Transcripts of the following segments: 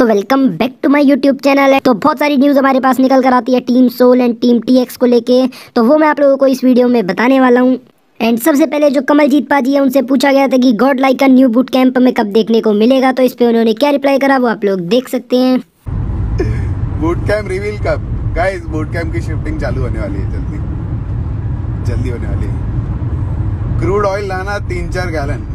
तो welcome back to my YouTube channel है। तो बहुत सारी न्यूज़ हमारे पास निकल कर आती है team soul and team TX को लेके। तो वो मैं आप लोगों को इस वीडियो में बताने वाला हूँ। एंड सबसे पहले जो कमलजीत पाजी है, उनसे पूछा गया था कि गॉड लाइक का न्यू बूट कैंप में कब देखने को मिलेगा तो इस पे उन्होंने क्या रिप्लाई करा, वो आप लोग देख सकते हैं। बूट कैंप रिवील कब? गाइस बूट कैंप की शिफ्टिंग चालू होने वाली है जल्दी। जल्दी होने वाली है। क्रूड ऑयल लाना तीन चार गैलन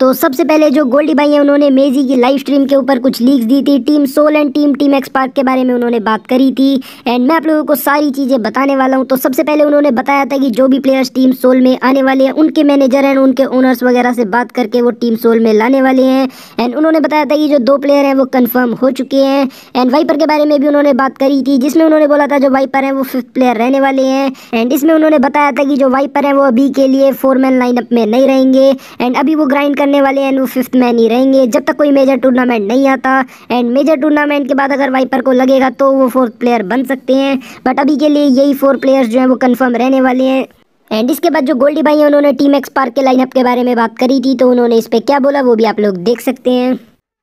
तो सबसे पहले जो गोल्डी भाई हैं, उन्होंने मेजी की लाइव स्ट्रीम के ऊपर कुछ लीक्स दी थी। Team soul and team team XSpark के बारे में उन्होंने बात करी थी। एंड मैं आप लोगों को सारी चीज़ें बताने वाला हूँ। तो सबसे पहले उन्होंने बताया था कि जो भी प्लेयर्स टीम सोल में आने वाले हैं, उनके मैनेजर एंड उनके ओनर्स वगैरह से बात करके वो टीम सोल में लाने वाले हैं। एंड उन्होंने बताया था कि जो दो प्लेयर हैं, वो कन्फर्म हो चुके हैं। एंड वाइपर के बारे में भी उन्होंने बात करी थी, जिसमें उन्होंने बोला था जो वाइपर हैं, वो फिफ्थ प्लेयर रहने वाले हैं। एंड इसमें उन्होंने बताया था कि जो वाइपर हैं, वो अभी के लिए फोर मैन लाइनअप में नहीं रहेंगे। एंड अभी वो ग्राइंड करने वाले हैं वो फिफ्थ में नहीं रहेंगे। जब तक कोई मेजर टूर्नामेंट नहीं आता एंड मेजर टूर्नामेंट के बाद अगर वाइपर को लगेगा तो वो फोर्थ प्लेयर बन सकते हैं। बट अभी के लिए यही फोर प्लेयर्स जो हैं वो कंफर्म रहने वाले हैं। एंड इसके बाद जो गोल्डी भाई हैं उन्होंने टीम एक्स पार्क के लाइनअप के बारे में बात करी थी तो उन्होंने इस पर क्या बोला वो भी आप लोग देख सकते हैं।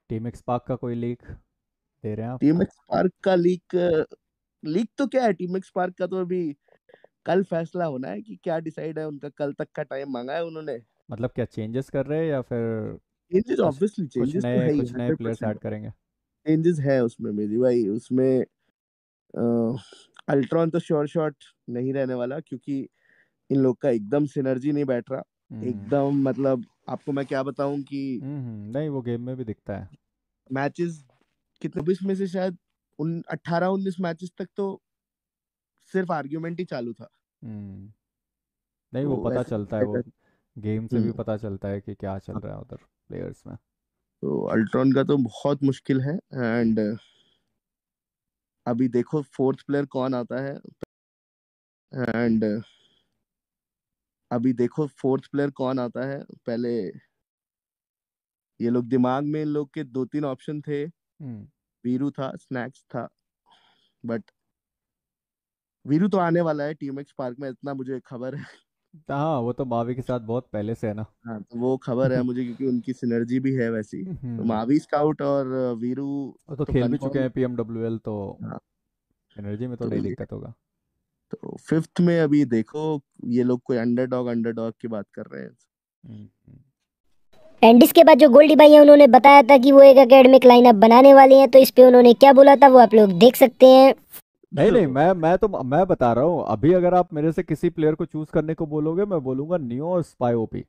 टीम एक्स पार्क का कोई लीक दे रहे हैं आप? टीम एक्स पार्क का लीक लीक तो क्या है? टीम एक्स पार्क का तो अभी कल फैसला होना है कि क्या डिसाइड है उनका कल तक का टाइम मांगा है उन्होंने। मतलब क्या चेंजेस कर रहे हैं या फिर चेंजेस ऑब्वियसली चेंजेस तो है नए कुछ नए प्लेयर्स ऐड करेंगे? चेंजेस है उसमें मेरी भाई उसमें अल्ट्रॉन तो श्योर शॉट नहीं रहने वाला क्योंकि इन लोग का एकदम सिनर्जी नहीं बैठ रहा। हम्म। एकदम मतलब आपको मैं क्या बताऊँ कि हम्म नहीं वो गेम में भी दिखता है। मैचेस कितने बीस में से शायद उन अट्ठारह उन्नीस मैचेस तक तो सिर्फ़ आर्ग्यूमेंट ही चालू था। हम्म। नहीं वो तो पता चलता है वो गेम से भी हम्म, पता चलता है कि क्या चल रहा है उधर प्लेयर्स में। तो अल्ट्रॉन का तो बहुत मुश्किल है एंड अभी देखो फोर्थ प्लेयर कौन आता है। एंड अभी देखो फोर्थ प्लेयर कौन आता है। पहले ये लोग दिमाग में इन लोग के दो तीन ऑप्शन थे। हम्म। वीरू था स्नैक्स था बट वीरू तो आने वाला है टीम एक्स पार्क में इतना मुझे खबर है। हाँ वो तो मावी के साथ बहुत पहले से है ना। हाँ तो वो खबर है मुझे क्योंकि उनकी सिनर्जी भी है वैसी। तो हम्म। मावी स्काउट और वीरू वो तो तो खेल भी चुके हैं पीएमडब्ल्यूएल तो हाँ। एनर्जी में तो तो नहीं दिक्कत होगा। तो फिफ्थ में अभी देखो ये लोग कोई अंडरडॉग अंडरडॉग की बात कर रहे हैं। हम्म हम्म। एंड इसके बाद जो गोल्डी भाई हैं उन्होंने बताया था कि वो एक एकेडमिक लाइनअप बनाने वाले हैं तो इस पे उन्होंने क्या बोला था वो आप लोग देख सकते हैं। नहीं नहीं मैं मैं तो मैं बता रहा हूँ अभी अगर आप मेरे से किसी प्लेयर को चूज़ करने को बोलोगे मैं बोलूँगा नियो और स्पाई ओपी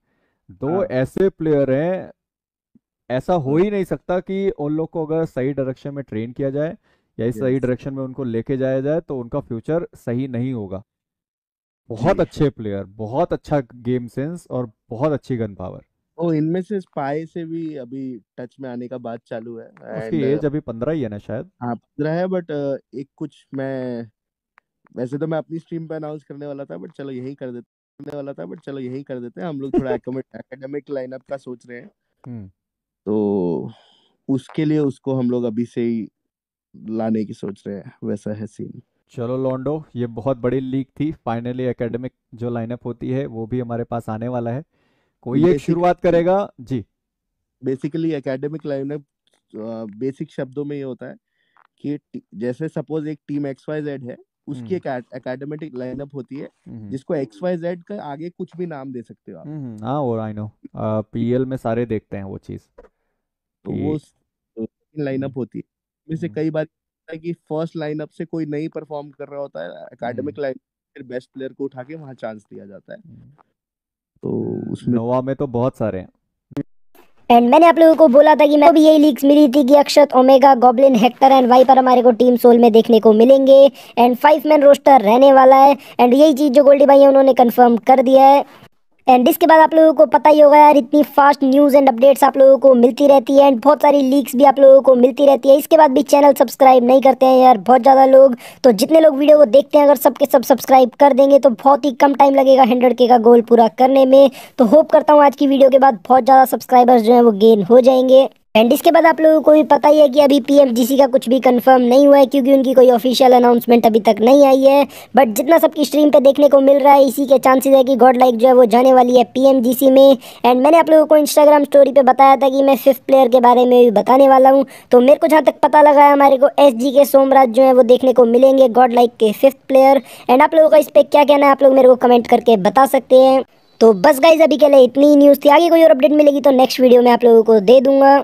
दो हाँ। ऐसे प्लेयर हैं ऐसा हो हाँ ही। नहीं सकता कि उन लोग को अगर सही डायरेक्शन में ट्रेन किया जाए या इस सही डायरेक्शन में उनको लेके जाया जाए तो उनका फ्यूचर सही नहीं होगा। बहुत अच्छे प्लेयर बहुत अच्छा गेम सेंस और बहुत अच्छी गन पावर ओ इनमें से स्पाई से भी अभी टच में आने का बात चालू है उसकी एज अभी पंद्रह ही है ना शायद? हाँ पंद्रह है बट एक कुछ मैं वैसे तो मैं अपनी स्ट्रीम पे अनाउंस करने वाला था बट चलो यही कर देते करने वाला था बट चलो यही कर देते हैं। हम लोग थोड़ा एकेडमिक लाइनअप का सोच रहे हैं। हम्म। तो उसके लिए उसको हम लोग अभी से ही लाने की सोच रहे हैं वैसा है सीन चलो लॉन्डो ये बहुत बड़ी लीग थी। फाइनली एकेडमिक जो लाइनअप होती है वो भी हमारे पास आने वाला है। कोई एक शुरुआत करेगा जी। बेसिकली एकेडमिक लाइनअप बेसिक शब्दों में ये होता है कि जैसे सपोज़ एक टीम एक्स वाई जेड है उसकी हम्म। एक एकेडमिक लाइनअप होती है हम्म। जिसको एक्स वाई जेड का आगे कुछ भी नाम दे सकते हो आप। हम्म हाँ वो आई नो पीएल में सारे देखते हैं वो चीज़ तो वो लाइनअप हम्म। होती है। इसमें से हम्म। कई बार कि फ़र्स्ट लाइनअप से कोई नहीं परफॉर्म कर रहा होता है हम्म। एकेडमिक लाइन फिर बेस्ट प्लेयर को उठा के वहाँ चांस दिया जाता है। हम्म। तो उसमें नोवा में तो बहुत सारे हैं। एंड मैंने आप लोगों को बोला था कि मैं भी यही लीक्स मिली थी कि Akshat Omega Goblin Hector and Viper हमारे को टीम सोल में देखने को मिलेंगे। एंड फाइव मैन रोस्टर रहने वाला है। एंड यही चीज़ जो गोल्डी भाई है उन्होंने कंफर्म कर दिया है। एंड इसके बाद आप लोगों को पता ही होगा यार, इतनी फास्ट न्यूज़ एंड अपडेट्स आप लोगों को मिलती रहती है एंड बहुत सारी लीक्स भी आप लोगों को मिलती रहती है। इसके बाद भी चैनल सब्सक्राइब नहीं करते हैं यार, बहुत ज़्यादा लोग। तो जितने लोग वीडियो को देखते हैं, अगर सबके सब सब्सक्राइब कर देंगे तो बहुत ही कम टाइम लगेगा हंड्रेड के का गोल पूरा करने में। तो होप करता हूँ आज की वीडियो के बाद बहुत ज़्यादा सब्सक्राइबर्स जो हैं, वो गेन हो जाएँगे। एंड इसके बाद आप लोगों को भी पता ही है कि अभी पीएमजीसी का कुछ भी कंफर्म नहीं हुआ है क्योंकि उनकी कोई ऑफिशियल अनाउंसमेंट अभी तक नहीं आई है। बट जितना सबकी स्ट्रीम पे देखने को मिल रहा है, इसी के चांसेस है कि गॉड लाइक जो है वो जाने वाली है पीएमजीसी में। एंड मैंने आप लोगों को इंस्टाग्राम स्टोरी पर बताया था कि मैं फिफ्थ प्लेयर के बारे में भी बताने वाला हूँ। तो मेरे को जहाँ तक पता लगा है, हमारे को एसजी के सोमराज जो है वो देखने को मिलेंगे गॉड लाइक के फिफ्थ प्लेयर एंड आप लोगों का इस पर क्या कहना है, आप लोग मेरे को कमेंट करके बता सकते हैं। तो बस गाइज़ अभी के लिए इतनी न्यूज़ थी। आगे कोई और अपडेट मिलेगी तो नेक्स्ट वीडियो में आप लोगों को दे दूँगा।